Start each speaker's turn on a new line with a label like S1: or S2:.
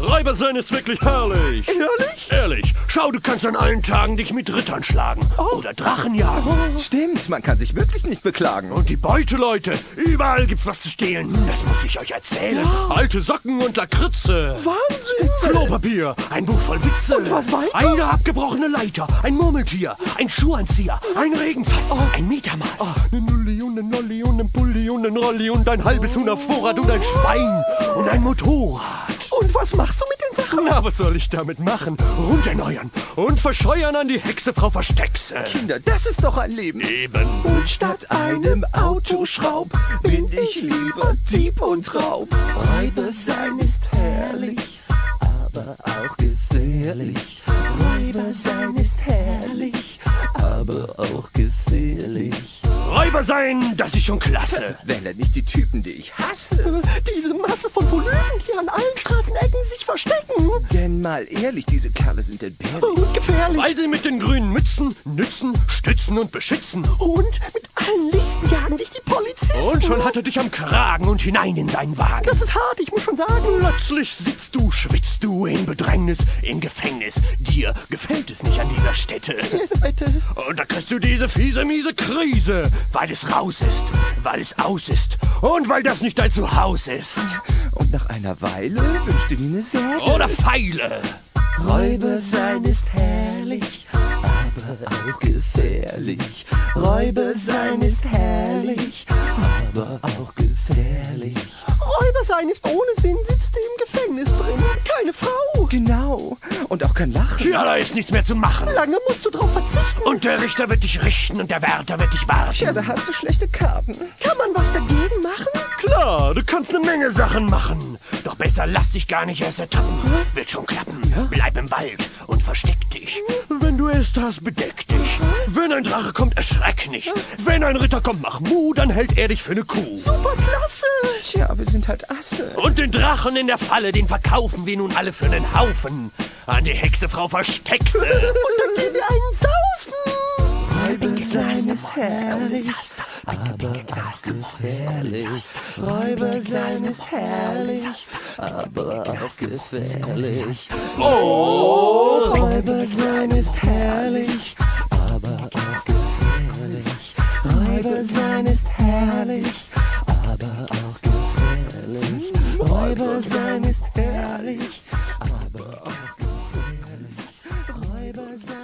S1: Räuber sein ist wirklich herrlich.
S2: Ehrlich?
S1: Ehrlich, schau, du kannst an allen Tagen dich mit Rittern schlagen. Oder Drachen jagen.
S2: Stimmt, man kann sich wirklich nicht beklagen.
S1: Und die Beute, Leute. Überall gibt's was zu stehlen. Das muss ich euch erzählen. Alte Socken und Lakritze.
S2: Wahnsinn!
S1: Klopapier, ein Buch voll Witze.
S2: Und was weiter?
S1: Eine abgebrochene Leiter, ein Murmeltier, ein Schuhanzieher, ein Regenfass, ein Metermaß. Eine Nulli und eine Nolli und ein Pulli und ein Rolli und ein halbes Huhn auf Vorrat und ein Schwein und ein Motorrad.
S2: Und was machst du mit den Sachen?
S1: Na, was soll ich damit machen? Runterneuern und verscheuern an die Hexe Frau Versteckse.
S2: Kinder, das ist doch ein Leben.
S1: Eben.
S2: Und statt einem Autoschraub bin ich lieber Dieb und Raub. Räuber sein ist herrlich, aber auch gefährlich. Räuber sein ist herrlich, aber auch gefährlich.
S1: Räuber sein, das ist schon klasse.
S2: Wähle nicht die Typen, die ich hasse. Diese Masse von Polypen, die an allen Straßenecken sich verstecken. Denn mal ehrlich, diese Kerle sind entbehrlich. Und gefährlich.
S1: Weil sie mit den grünen Mützen nützen, stützen und beschützen.
S2: Und mit allen Listen jagen dich die.
S1: Und schon hat er dich am Kragen und hinein in seinen Wagen.
S2: Das ist hart, ich muss schon sagen.
S1: Plötzlich sitzt du, schwitzt du in Bedrängnis, im Gefängnis. Dir gefällt es nicht an dieser Stätte.
S2: Bitte.
S1: Und da kriegst du diese fiese, miese Krise, weil es raus ist, weil es aus ist und weil das nicht dein Zuhause ist.
S2: Und nach einer Weile wünschst du dir eine Säge.
S1: Oder Pfeile.
S2: Räuber sein ist herrlich, auch gefährlich. Räuber sein ist herrlich, aber auch gefährlich. Räuber sein ist ohne Sinn, sitzt du im Gefängnis drin. Keine Frau. Genau. Und auch kein Lachen.
S1: Tja, da ist nichts mehr zu machen.
S2: Lange musst du drauf verzichten.
S1: Und der Richter wird dich richten und der Wärter wird dich
S2: Tja,
S1: warten.
S2: da hast du schlechte Karten. Kann man was dagegen machen?
S1: Klar, du kannst eine Menge Sachen machen. Doch besser lass dich gar nicht erst ertappen. Wird schon klappen. Bleib im Wald und versteck dich. Wenn du es hast, bedeck dich. Wenn ein Drache kommt, erschreck nicht. Wenn ein Ritter kommt, mach Mu, dann hält er dich für eine Kuh.
S2: Super klasse. Tja, wir sind halt Asse.
S1: Und den Drachen in der Falle, den verkaufen wir nun alle für einen Haufen. An die Hexe Frau Versteckse.
S2: Und dann gehen wir einen ist herrlich, aber auch gefährlich. Räuber sein ist herrlich, aber auch gefährlich. Oh! Räuber sein ist herrlich, aber auch gefährlich. Räuber sein ist herrlich, aber auch gefährlich. Räuber sein ist herrlich, aber auch gefährlich. Räuber sein